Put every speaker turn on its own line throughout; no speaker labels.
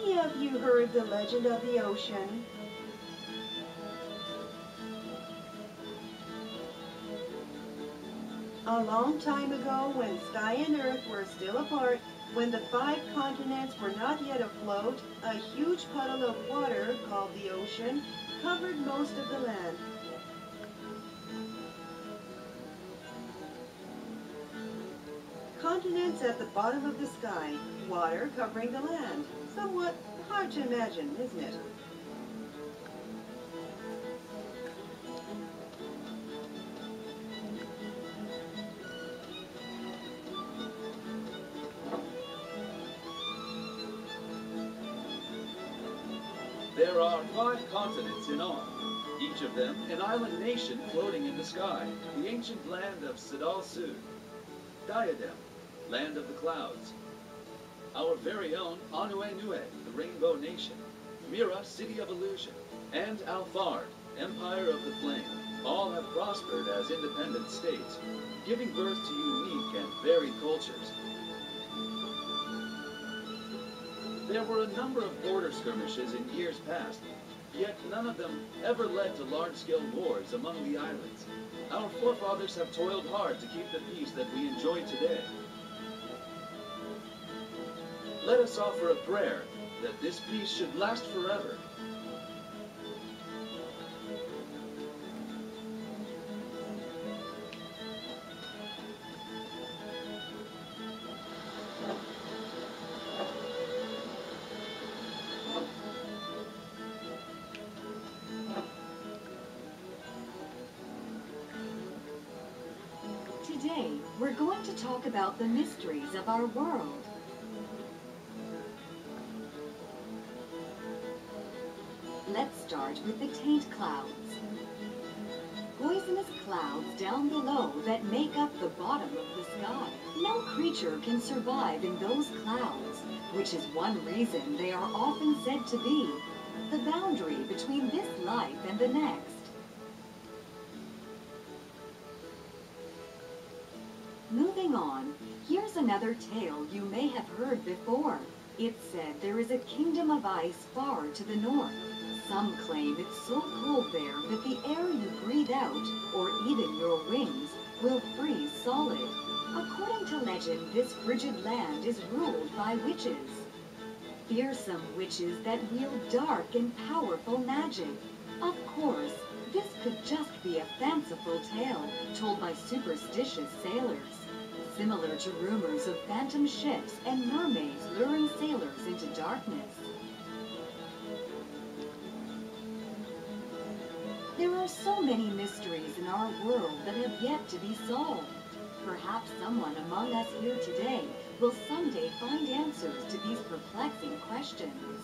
many of you heard the legend of the ocean? A long time ago, when sky and earth were still apart, when the five continents were not yet afloat, a huge puddle of water, called the ocean, covered most of the land. Continents at the bottom of the sky, water covering the land. Somewhat hard to imagine, isn't it?
There are five continents in all, each of them an island nation floating in the sky, the ancient land of Sadal Suud, Diadem, land of the clouds, our very own Anuenue, the rainbow nation, Mira, city of illusion, and Alfard, empire of the flame, all have prospered as independent states, giving birth to unique and varied cultures. There were a number of border skirmishes in years past, yet none of them ever led to large-scale wars among the islands. Our forefathers have toiled hard to keep the peace that we enjoy today. Let us offer a prayer that this peace should last forever.
Today, we're going to talk about the mysteries of our world. Start with the taint clouds. Poisonous clouds down below that make up the bottom of the sky. No creature can survive in those clouds, which is one reason they are often said to be the boundary between this life and the next. Moving on, here's another tale you may have heard before. It said there is a kingdom of ice far to the north. Some claim it's so cold there that the air you breathe out, or even your wings, will freeze solid. According to legend, this frigid land is ruled by witches. Fearsome witches that wield dark and powerful magic. Of course, this could just be a fanciful tale told by superstitious sailors, similar to rumors of phantom ships and mermaids luring sailors into darkness. There are so many mysteries in our world that have yet to be solved. Perhaps someone among us here today will someday find answers to these perplexing questions.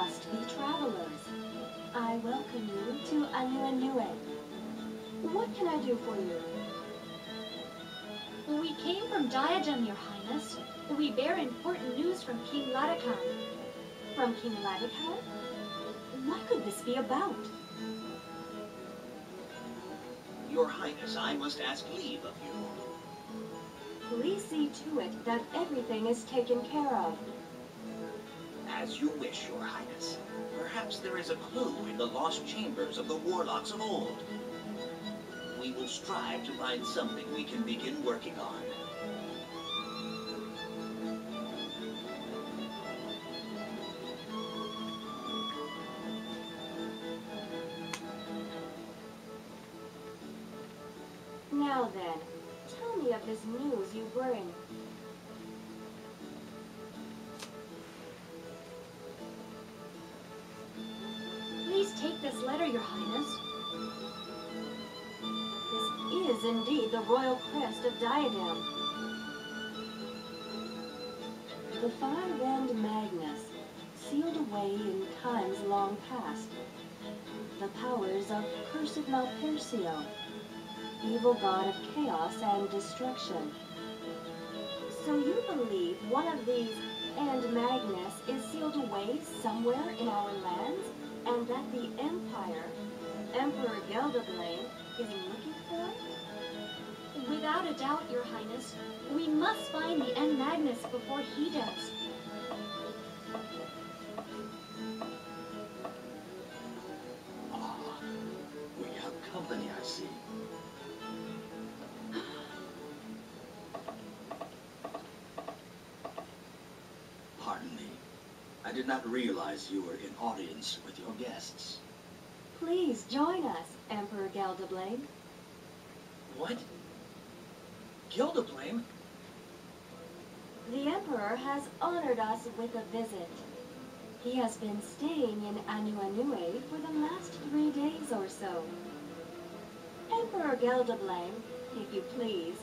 Must be travelers. I welcome you to Anuenue. What can I do for you?
We came from Diadem, Your Highness. We bear important news from King Ladekahn.
From King Ladekahn? What could this be about?
Your Highness, I must ask leave of you.
Please see to it that everything is taken care of.
As you wish, Your Highness. Perhaps there is a clue in the lost chambers of the warlocks of old. we will strive to find something we can begin working on.
Now then, tell me of this news you bring. Indeed the royal crest of Diadem. The five-end Magnus, sealed away in times long past. The powers of cursed Malpercio, evil god of chaos and destruction. So you believe one of these End Magnus is sealed away somewhere in our lands, and that the Empire, Emperor Geldoblame, is looking?
Without a doubt, Your Highness, we must find the End Magnus before he does.
Ah, we have company, I see. Pardon me. I did not realize you were in audience with your guests.
Please join us, Emperor Geldoblame.
What? Geldoblame?
The Emperor has honored us with a visit. He has been staying in Anuenue for the last three days or so. Emperor Geldoblame, if you please,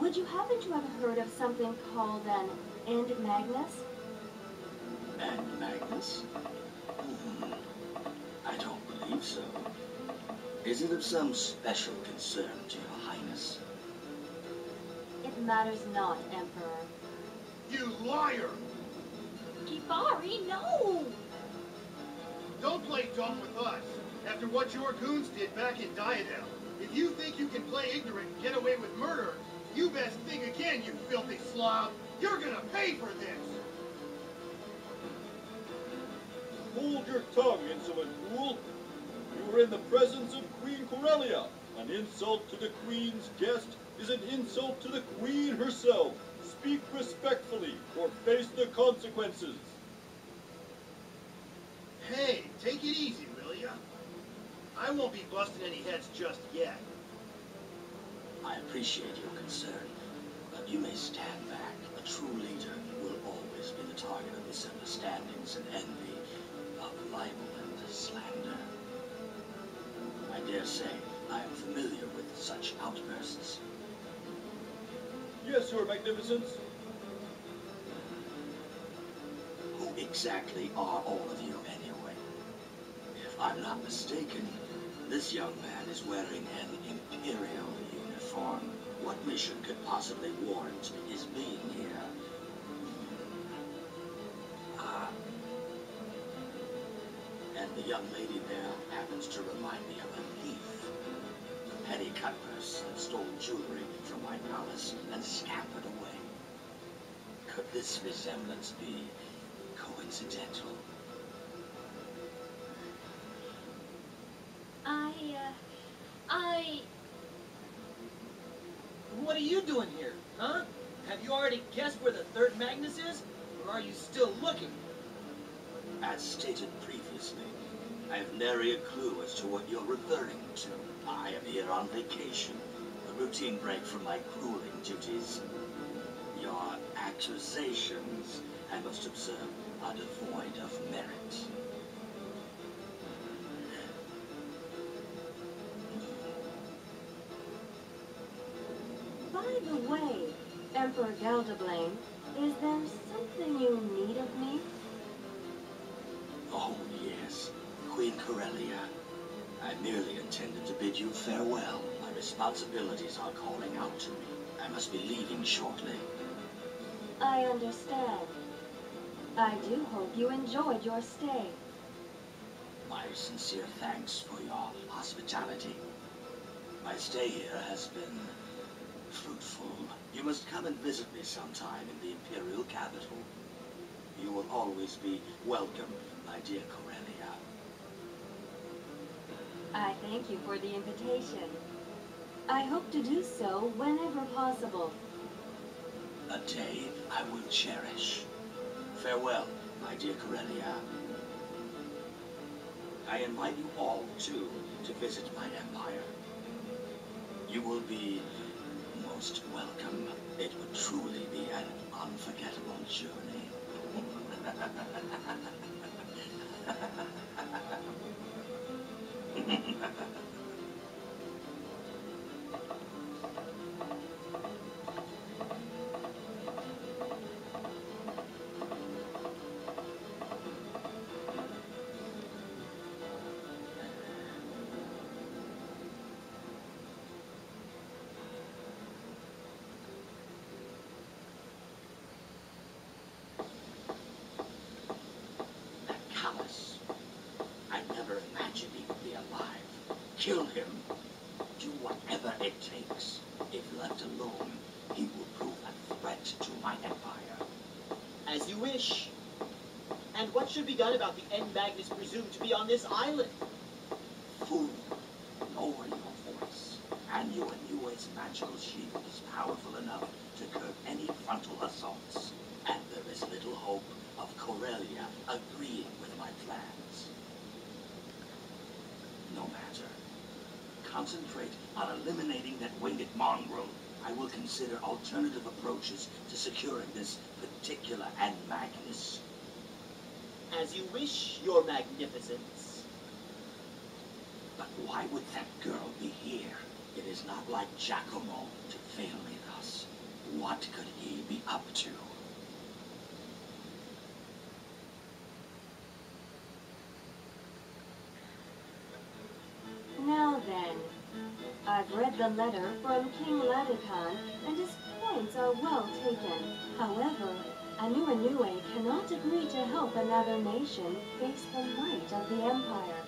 would you happen to have heard of something called an End Magnus?
End Magnus? Hmm. I don't believe so. Is it of some special concern to?
It matters not, Emperor.
You liar!
Gibari, no!
Don't play dumb with us. After what your goons did back in Diadem, if you think you can play ignorant and get away with murder, you best think again, you filthy slob. You're gonna pay for this.
Hold your tongue, insolent fool! You are in the presence of Queen Corellia. An insult to the Queen's guest is an insult to the Queen herself. Speak respectfully, or face the consequences.
Hey, take it easy, will ya? I won't be busting any heads just yet.
I appreciate your concern, but you may stand back. A true leader will always be the target of misunderstandings and envy, of libel and slander. I dare say I am familiar with such outbursts.
Yes, Your Magnificence.
Who exactly are all of you anyway? If I'm not mistaken, this young man is wearing an Imperial uniform. What mission could possibly warrant his being here? Ah. And the young lady there happens to remind me of a thief. A petty cutpurse that stole jewelry my palace and scampered away. Could this resemblance be coincidental?
I, uh, I,
What are you doing here, huh? Have you already guessed where the third Magnus is? Or are you still looking?
As stated previously, I have nary a clue as to what you're referring to. I am here on vacation, a routine break from my grueling duties. Your accusations, I must observe, are devoid of merit.
By the way, Emperor Geldoblame, is there something you need of me?
Oh, yes, Queen Corellia. I merely intended to bid you farewell. Responsibilities are calling out to me. I must be leaving shortly.
I understand. I do hope you enjoyed your stay.
My sincere thanks for your hospitality. My stay here has been fruitful. You must come and visit me sometime in the Imperial capital. You will always be welcome, my dear Corellia.
I thank you for the invitation. I hope to do so whenever possible.
A day I will cherish. Farewell, my dear Corellia. I invite you all, too, to visit my empire. You will be most welcome. It would truly be an unforgettable journey. would be alive. Kill him. Do whatever it takes. If left alone, he will prove a threat to my empire.
As you wish. And what should be done about the End Magnus presumed to be on this island?
Fool, lower your voice. And your Anue's magical shield is powerful enough to curb any frontal assaults. And there is little hope of Corellia agreeing with my plans. No matter. Concentrate on eliminating that winged mongrel. I will consider alternative approaches to securing this particular End Magnus.
As you wish, your magnificence.
But why would that girl be here? It is not like Giacomo to fail me thus. What could he be up to?
Read the letter from King Ladekahn, and his points are well taken. However, Anuenue cannot agree to help another nation face the might of the Empire.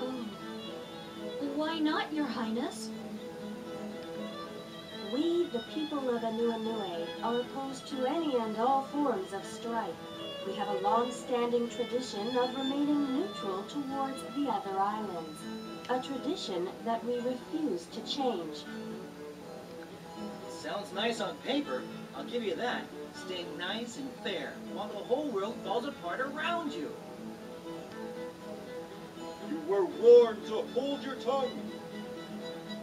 Oh. Why not, Your Highness?
We, the people of Anuenue, are opposed to any and all forms of strife. We have a long-standing tradition of remaining neutral towards the other islands. A tradition that we refuse to change.
Sounds nice on paper, I'll give you that. Staying nice and fair, while the whole world falls apart around you.
You were warned to hold your tongue.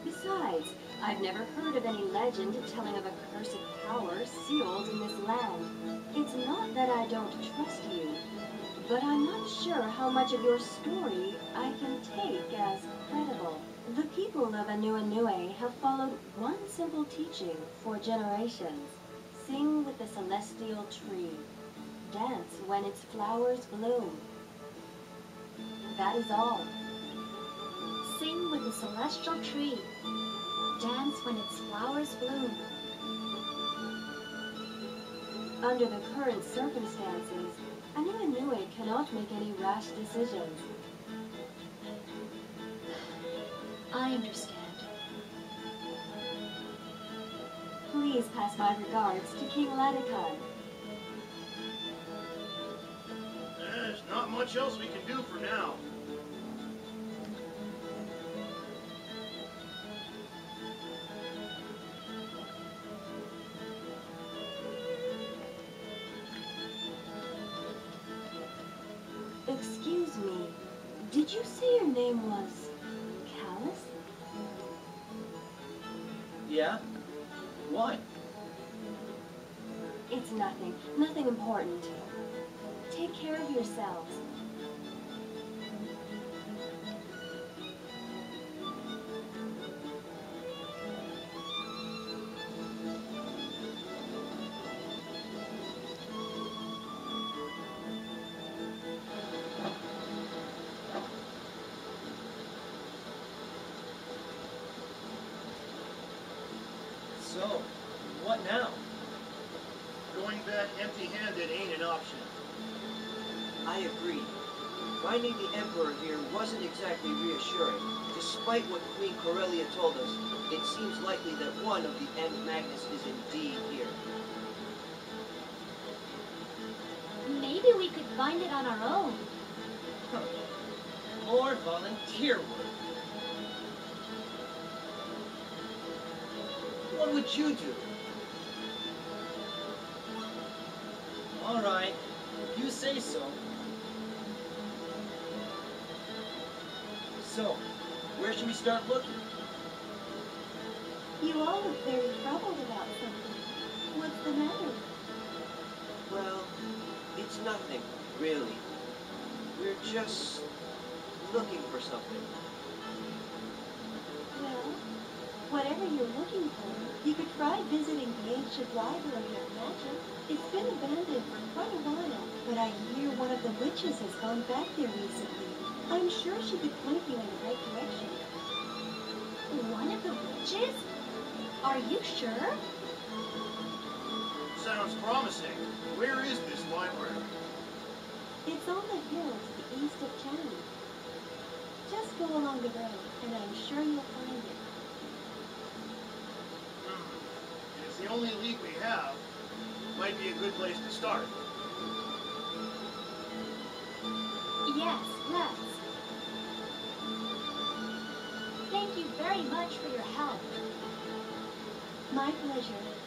Besides, I've never heard of any legend telling of a cursed power sealed in this land. It's not that I don't trust you, but I'm not sure how much of your story I can take as credible. The people of Anuenue have followed one simple teaching for generations. Sing with the celestial tree. Dance when its flowers bloom. That is all.
Sing with the celestial tree. Dance when its flowers bloom.
Under the current circumstances, Anuenue cannot make any rash decisions.
I understand.
Please pass my regards to King Ladekahn.
There's not much else we can do for now.
Nothing, nothing important. Take care of yourselves.
Finding the Emperor here wasn't exactly reassuring. Despite what Queen Corellia told us, it seems likely that one of the End Magnus is indeed here.
Maybe we could find it on our own.
More volunteer work. What would you do? All right, you say so. So, where should we start looking?
You all look very troubled about something. What's the matter?
Well, it's nothing, really. We're just looking for something.
Well, whatever you're looking for, you could try visiting the ancient library of magic. It's been abandoned for quite a while, but I hear one of the witches has gone back there recently. I'm sure she could point you in the right direction.
One of the witches? Are you sure?
Sounds promising. Where is this library?
It's on the hill to the east of town. Just go along the road, and I'm sure you'll find it.
Hmm. It's the only lead we have. Might be a good place to start.
Yes, let's. Thank you very much for your help.
My pleasure.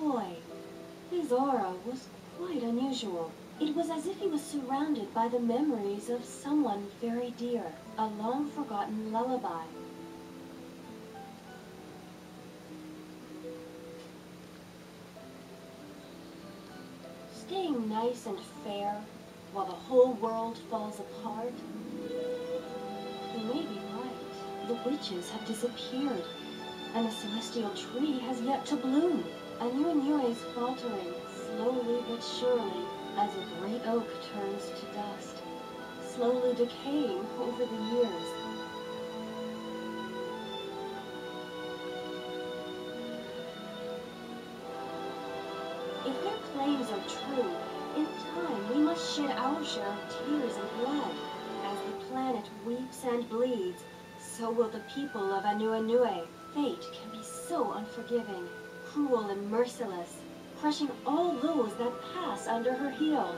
Boy, his aura was quite unusual. It was as if he was surrounded by the memories of someone very dear, a long forgotten lullaby. Staying nice and fair while the whole world falls apart. He may be right. The witches have disappeared, and the celestial tree has yet to bloom. Anuenue is faltering, slowly but surely, as a great oak turns to dust, slowly decaying over the years. If their claims are true, in time we must shed our share of tears and blood. As the planet weeps and bleeds, so will the people of Anuenue. Fate can be so unforgiving, cruel and merciless, crushing all those that pass under her heel.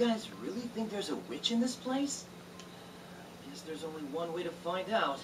Guys really think there's a witch in this place? I guess there's only one way to find out.